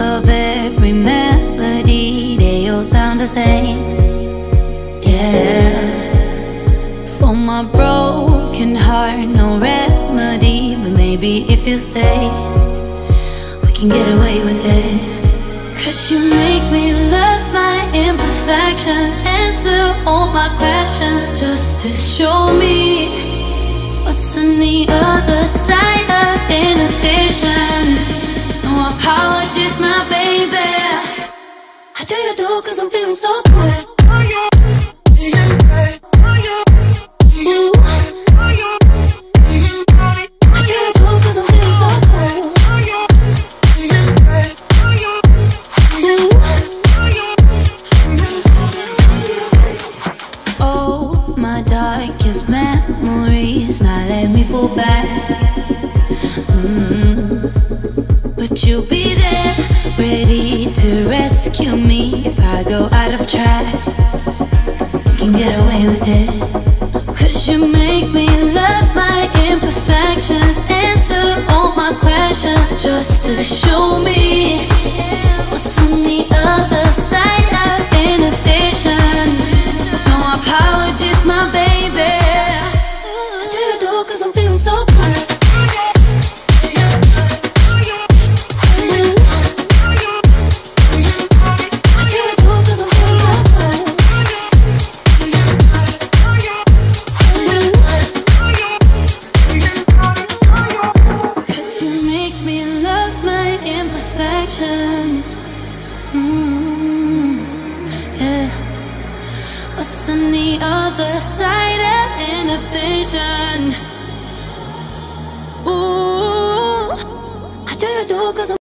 of every melody, they all sound the same. Yeah. For my broken heart, no remedy, but maybe if you stay, we can get away with it. Cause you make me love my imperfections, answer all my questions, just to show me what's on the other side of inhibition. Do you do cause I'm feeling so good. Oh, darkest memories now let me fall back. You make me love my imperfections, answer all my questions just to show me side of inhibition? Ooh, I do you do cause I'm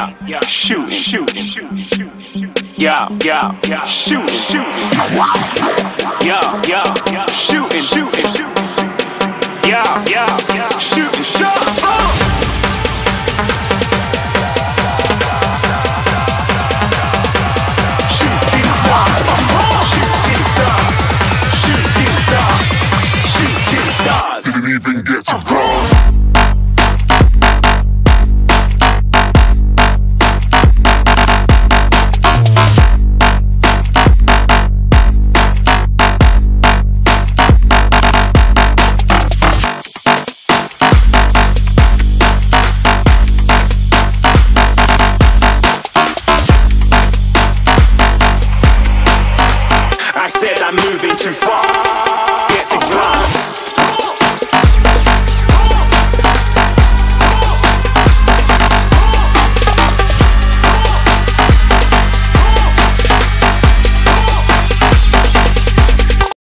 Yeah, yeah, shoot, shoot, shoot, shoot. Yeah, yeah, yeah, shooting, shooting. Yeah, yeah, yeah, shooting, shooting. Yeah, yeah, yeah, shooting shots. I'm moving too far.